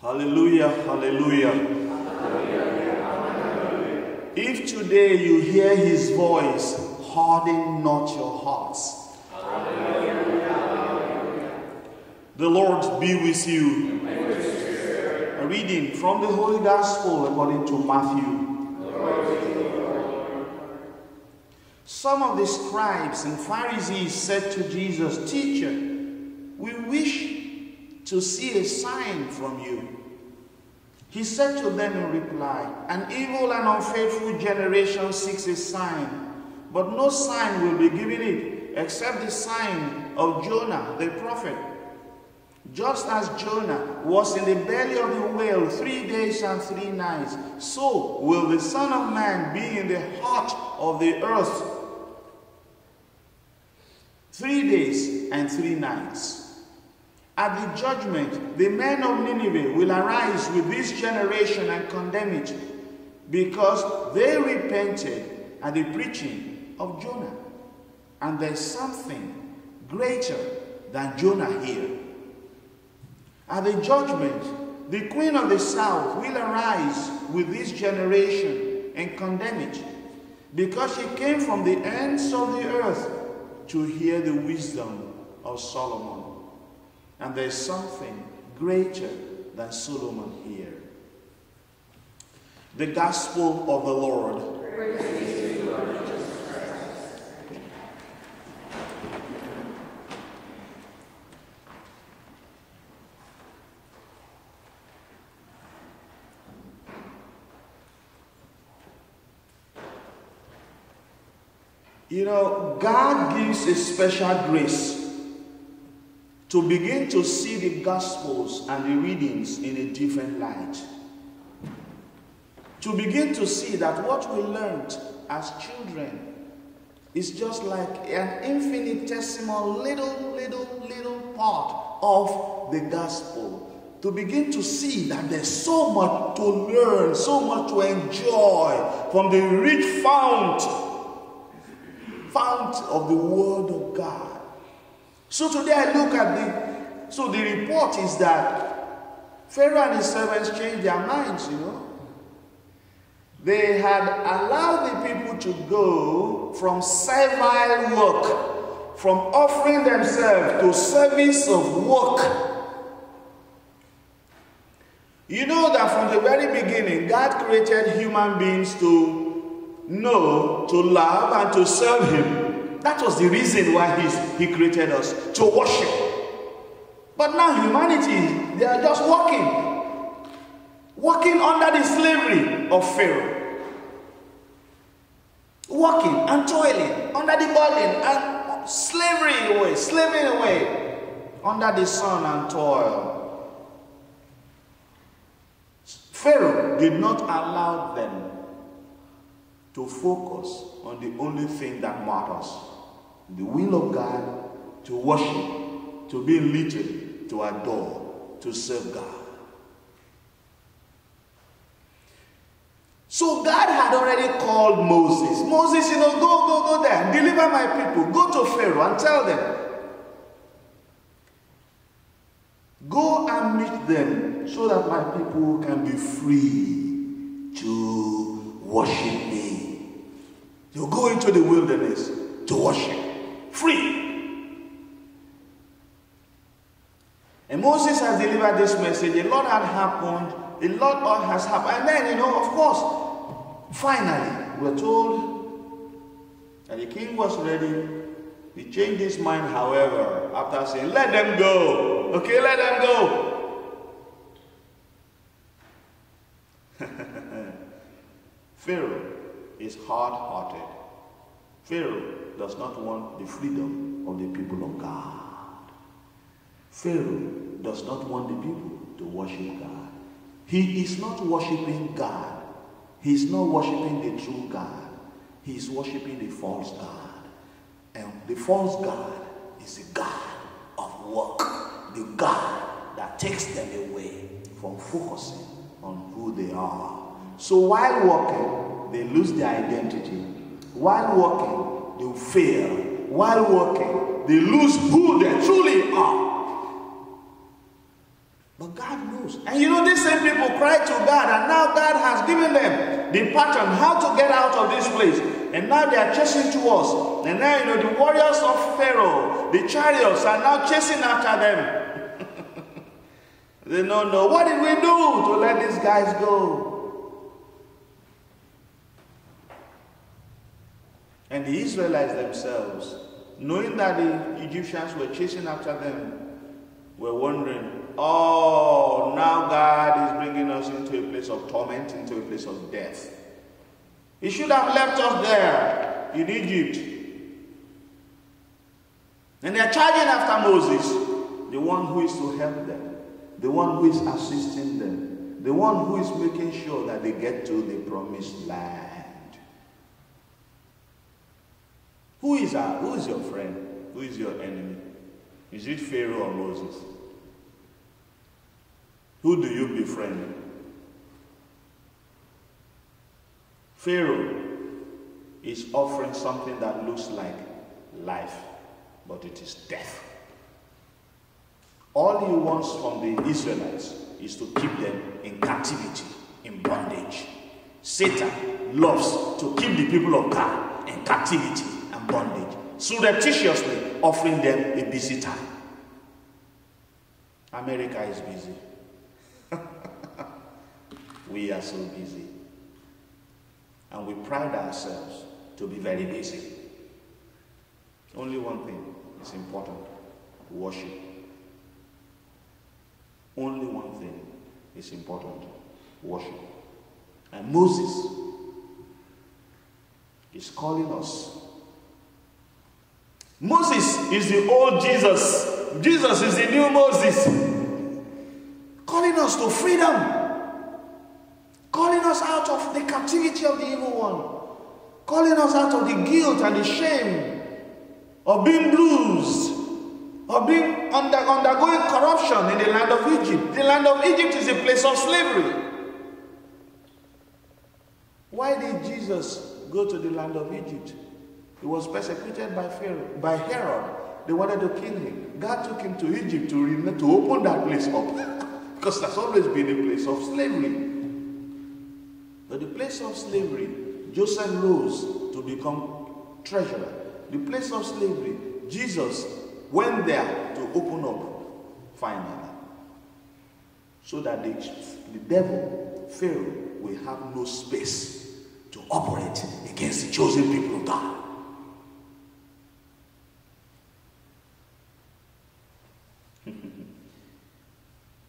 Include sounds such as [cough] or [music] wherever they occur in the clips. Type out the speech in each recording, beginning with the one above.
Hallelujah, hallelujah. If today you hear his voice, harden not your hearts. The Lord be with you. A reading from the Holy Gospel according to Matthew. Some of the scribes and Pharisees said to Jesus, Teacher, we wish to see a sign from you. He said to them in reply, An evil and unfaithful generation seeks a sign, but no sign will be given it except the sign of Jonah the prophet. Just as Jonah was in the belly of the whale three days and three nights, so will the Son of Man be in the heart of the earth three days and three nights. At the judgment, the men of Nineveh will arise with this generation and condemn it, because they repented at the preaching of Jonah. And there's something greater than Jonah here. At the judgment, the queen of the south will arise with this generation and condemn it, because she came from the ends of the earth to hear the wisdom of Solomon. And there's something greater than Solomon here. The gospel of the Lord. You know, God gives a special grace to begin to see the Gospels and the readings in a different light. To begin to see that what we learned as children is just like an infinitesimal little, little, little part of the Gospel. To begin to see that there's so much to learn, so much to enjoy from the rich fount, fount of the Word of God. So today I look at the, so the report is that Pharaoh and his servants changed their minds, you know. They had allowed the people to go from servile work, from offering themselves to service of work. You know that from the very beginning, God created human beings to know, to love, and to serve Him. That was the reason why he, he created us to worship. But now humanity, they are just working, working under the slavery of Pharaoh, working and toiling under the burden and slavery away, slaving away under the sun and toil. Pharaoh did not allow them to focus on the only thing that matters the will of God, to worship, to be little, to adore, to serve God. So God had already called Moses. Moses, you know, go, go, go there, deliver my people, go to Pharaoh and tell them. Go and meet them so that my people can be free to worship me. You go into the wilderness to worship free. And Moses has delivered this message. A lot had happened. A lot has happened. And then, you know, of course, finally, we're told that the king was ready. He changed his mind, however, after saying, let them go. Okay, let them go. [laughs] Pharaoh is hard-hearted. Pharaoh does not want the freedom of the people of God. Pharaoh does not want the people to worship God. He is not worshiping God. He is not worshiping the true God. He is worshiping the false God. And the false God is the God of work, the God that takes them away from focusing on who they are. So while working, they lose their identity. While working, they fail. While working, they lose who they truly are. But God knows. And you know, these same people cried to God, and now God has given them the pattern how to get out of this place. And now they are chasing towards. And now, you know, the warriors of Pharaoh, the chariots, are now chasing after them. [laughs] they don't know. What did we do to let these guys go? And the Israelites themselves, knowing that the Egyptians were chasing after them, were wondering, oh, now God is bringing us into a place of torment, into a place of death. He should have left us there in Egypt. And they are charging after Moses, the one who is to help them, the one who is assisting them, the one who is making sure that they get to the promised land. Who is our, who is your friend? Who is your enemy? Is it Pharaoh or Moses? Who do you befriend? Pharaoh is offering something that looks like life, but it is death. All he wants from the Israelites is to keep them in captivity, in bondage. Satan loves to keep the people of God in captivity and bondage, surreptitiously offering them a busy time. America is busy. [laughs] we are so busy. And we pride ourselves to be very busy. Only one thing is important worship. Only one thing is important worship. And Moses is calling us. Moses is the old Jesus. Jesus is the new Moses. Calling us to freedom calling us out of the captivity of the evil one, calling us out of the guilt and the shame of being bruised, of being under, undergoing corruption in the land of Egypt. The land of Egypt is a place of slavery. Why did Jesus go to the land of Egypt? He was persecuted by Pharaoh, by Herod. They wanted to kill him. God took him to Egypt to, to open that place up [laughs] because that's always been a place of slavery. But the place of slavery, Joseph rose to become treasurer. The place of slavery, Jesus went there to open up finally. So that the, the devil, Pharaoh, will have no space to operate against the chosen people of God.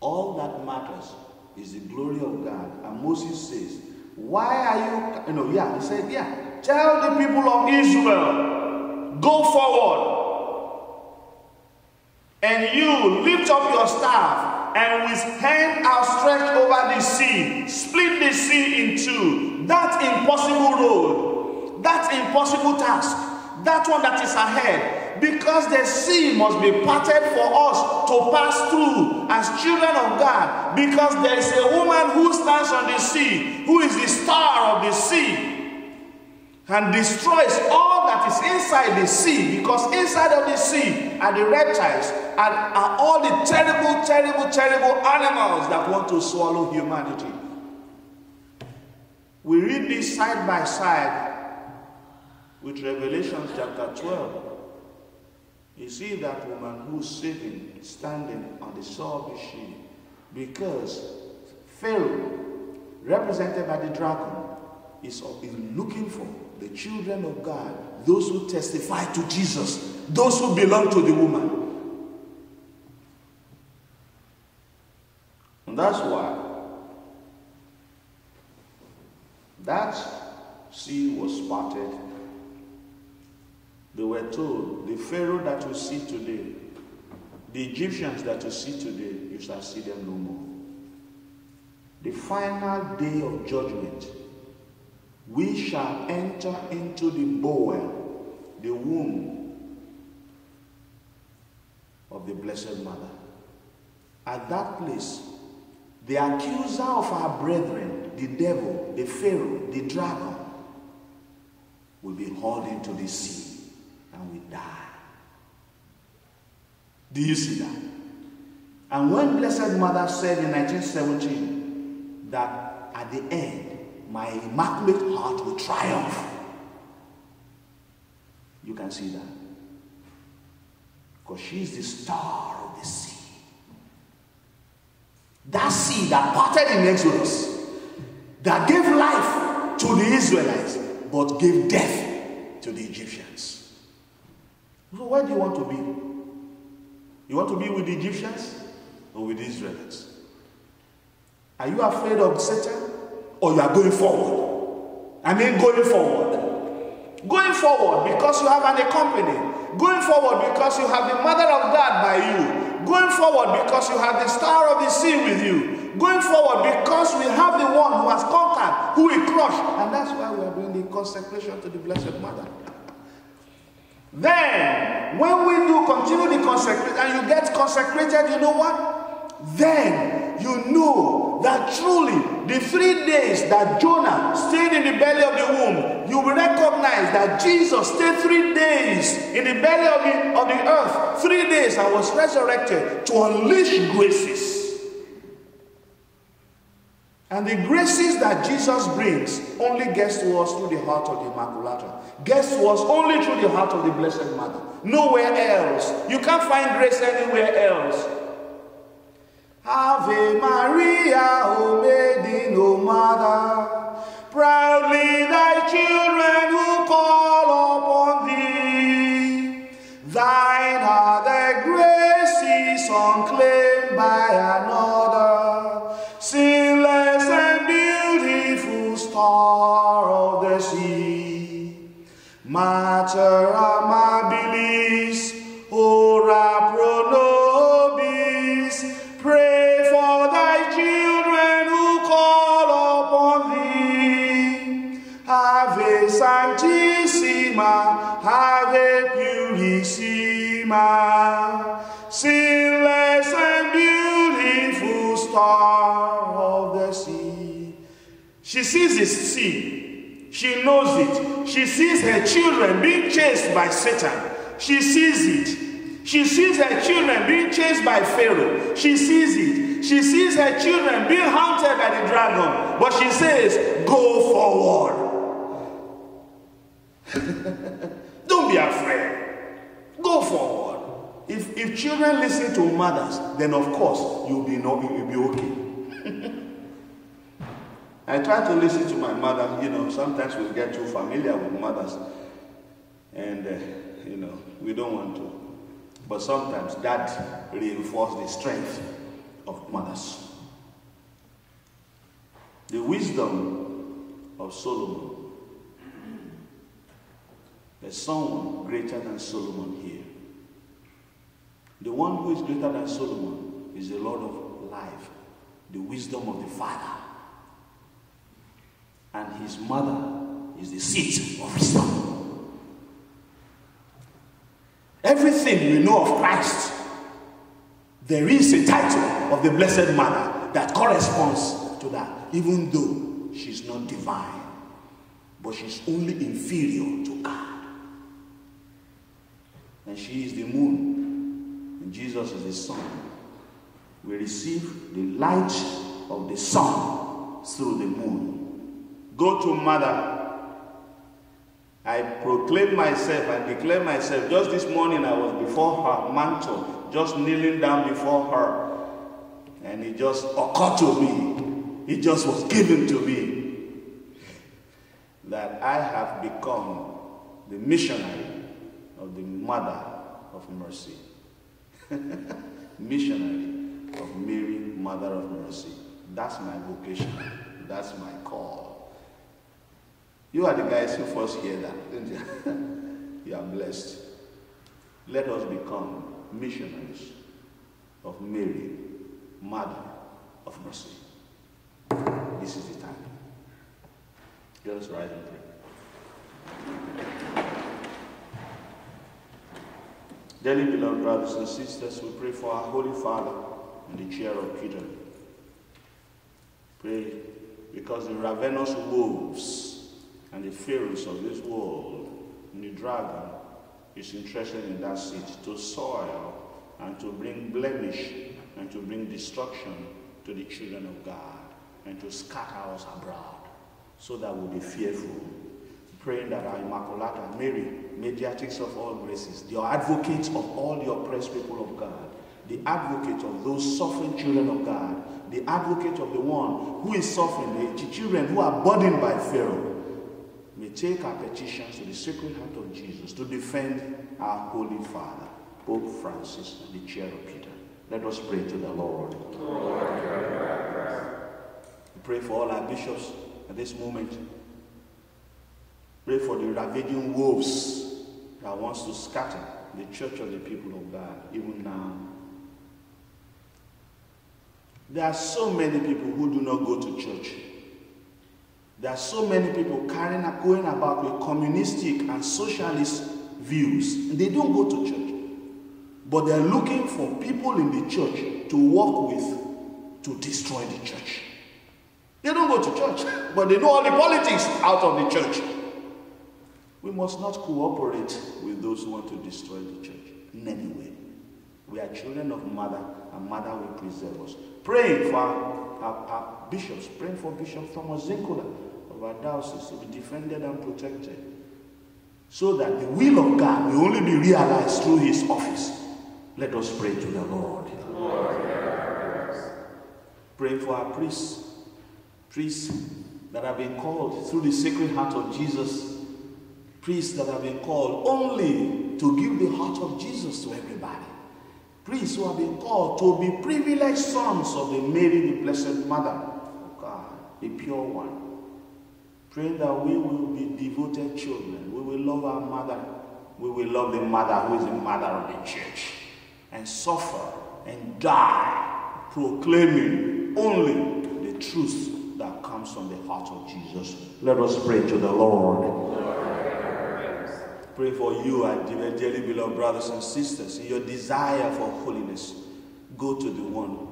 All that matters is the glory of God. And Moses says, why are you, you know, yeah, he said, yeah, tell the people of Israel, go forward. And you lift up your staff and with hand outstretched over the sea, split the sea in two. That impossible road, that impossible task, that one that is ahead, because the sea must be parted for us to pass through as children of God. Because there is a woman who stands on the sea, who is the star of the sea, and destroys all that is inside the sea. Because inside of the sea are the reptiles and are all the terrible, terrible, terrible animals that want to swallow humanity. We read this side by side with Revelation chapter 12. You see that woman who's sitting, standing on the shore of because Pharaoh, represented by the dragon, is, is looking for the children of God, those who testify to Jesus, those who belong to the woman. And that's why that sea was parted they were told, the Pharaoh that you see today, the Egyptians that you see today, you shall see them no more. The final day of judgment, we shall enter into the bowel, the womb of the Blessed Mother. At that place, the accuser of our brethren, the devil, the Pharaoh, the dragon, will be hauled into the sea and we die. Do you see that? And when Blessed Mother said in 1917 that at the end, my immaculate heart will triumph, you can see that. Because she's the star of the sea. That sea that parted in Exodus, that gave life to the Israelites, but gave death to the Egyptians. So, where do you want to be? You want to be with the Egyptians or with the Israelites? Are you afraid of Satan or you are going forward? I mean, going forward. Going forward because you have an accompany. Going forward because you have the Mother of God by you. Going forward because you have the star of the sea with you. Going forward because we have the one who has conquered, who we crush. And that's why we are doing the consecration to the Blessed Mother. Then, when we do continue the consecration and you get consecrated, you know what? Then you know that truly the three days that Jonah stayed in the belly of the womb, you will recognize that Jesus stayed three days in the belly of the, of the earth, three days, and was resurrected to unleash graces. And the graces that Jesus brings only gets to us through the heart of the Immaculata. To us only through the heart of the Blessed Mother. Nowhere else. You can't find grace anywhere else. Ave Maria, O maiden, O mother, proudly thy children star of the sea. She sees the sea. She knows it. She sees her children being chased by Satan. She sees it. She sees her children being chased by Pharaoh. She sees it. She sees her children being hunted by the dragon. But she says, Go forward. [laughs] Don't be afraid. Go forward. If, if children listen to mothers, then of course you'll be, no, you'll be okay. I try to listen to my mother. You know, sometimes we get too familiar with mothers. And, uh, you know, we don't want to. But sometimes that reinforces the strength of mothers. The wisdom of Solomon. There's someone greater than Solomon here. The one who is greater than Solomon is the Lord of life, the wisdom of the Father. And his mother is the seat of wisdom. Everything we know of Christ, there is a title of the Blessed Mother that corresponds to that, even though she's not divine, but she's only inferior to God. And she is the moon, and Jesus is the sun. We receive the light of the sun through the moon. Go to mother. I proclaim myself I declare myself. Just this morning, I was before her mantle, just kneeling down before her. And it just occurred to me, it just was given to me that I have become the missionary of the Mother of Mercy. [laughs] missionary of Mary, Mother of Mercy. That's my vocation. That's my call. You are the guys who first hear that, you? [laughs] you are blessed. Let us become missionaries of Mary, Mother of Mercy. This is the time. Let us rise and pray. Dearly beloved brothers and sisters, we pray for our Holy Father in the chair of Peter. Pray because the ravenous wolves and the pharaohs of this world and the dragon is interested in that seat to soil and to bring blemish and to bring destruction to the children of God and to scatter us abroad so that we'll be fearful. Praying that our Immaculata, Mary, mediatrix of all graces, the advocate of all the oppressed people of God, the advocate of those suffering children of God, the advocate of the one who is suffering, the children who are burdened by Pharaoh, may take our petitions to the Sacred Heart of Jesus to defend our Holy Father, Pope Francis, and the chair of Peter. Let us pray to the Lord. Lord we pray for all our bishops at this moment. Pray for the ravaging wolves that wants to scatter the church of the people of God, even now. There are so many people who do not go to church. There are so many people carrying and going about with communistic and socialist views. They don't go to church. But they're looking for people in the church to work with to destroy the church. They don't go to church, but they know all the politics out of the church. We must not cooperate with those who want to destroy the church in any way. We are children of mother, and mother will preserve us. Praying for our, our, our bishops, praying for Bishop Thomas Zinkula of our diocese to be defended and protected. So that the will of God will only be realized through his office. Let us pray to the Lord. Lord Pray for our priests, priests that have been called through the sacred heart of Jesus, priests that have been called only to give the heart of Jesus to everybody, priests who have been called to be privileged sons of the Mary, the Blessed Mother of God, the pure one. Praying that we will be devoted children, we will love our mother, we will love the mother who is the mother of the church and suffer and die proclaiming only the truth that comes from the heart of Jesus. Let us pray to the Lord. Pray for you, our dearly beloved brothers and sisters, in your desire for holiness. Go to the one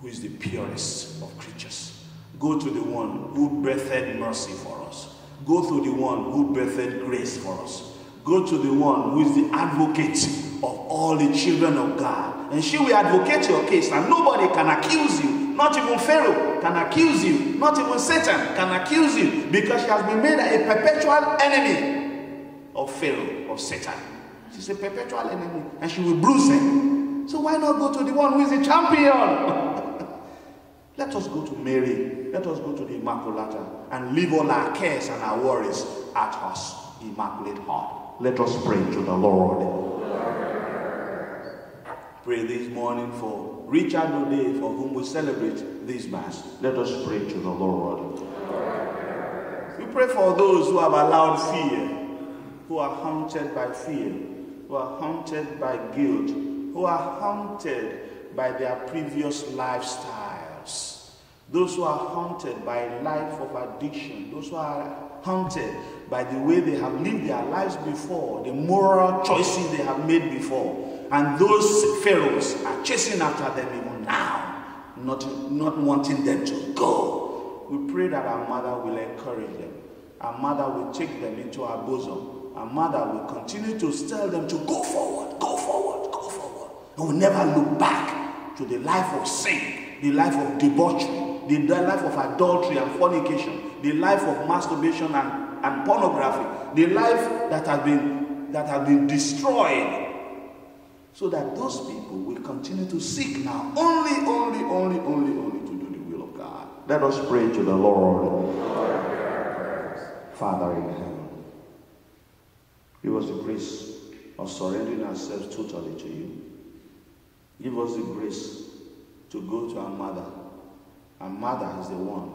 who is the purest of creatures. Go to the one who birthed mercy for us. Go to the one who birthed grace for us. Go to the one who is the advocate of all the children of God. And she will advocate your case, and nobody can accuse you. Not even Pharaoh can accuse you. Not even Satan can accuse you because she has been made a perpetual enemy of Pharaoh, of Satan. She's a perpetual enemy, and she will bruise him. So why not go to the one who is the champion? [laughs] Let us go to Mary. Let us go to the Immaculata and leave all our cares and our worries at her immaculate heart. Let us pray to the Lord. Pray this morning for Richard O'Day, for whom we celebrate this Mass. Let us pray to the Lord. We pray for those who have allowed fear, who are haunted by fear, who are haunted by guilt, who are haunted by their previous lifestyles, those who are haunted by a life of addiction, those who are haunted by the way they have lived their lives before, the moral choices they have made before. And those pharaohs are chasing after them even now, not, not wanting them to go. We pray that our mother will encourage them. Our mother will take them into our bosom. Our mother will continue to tell them to go forward, go forward, go forward. They will never look back to the life of sin, the life of debauchery, the life of adultery and fornication, the life of masturbation and and pornography, the life that has been that has been destroyed, so that those people will continue to seek now only, only, only, only, only to do the will of God. Let us pray to the Lord. Father in heaven, give us the grace of surrendering ourselves totally to you. Give us the grace to go to our mother. Our mother is the one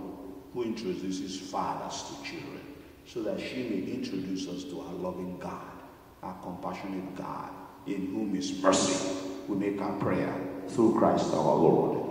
who introduces fathers to children so that she may introduce us to our loving God, our compassionate God, in whom is mercy. We make our prayer through Christ our Lord.